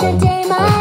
Today my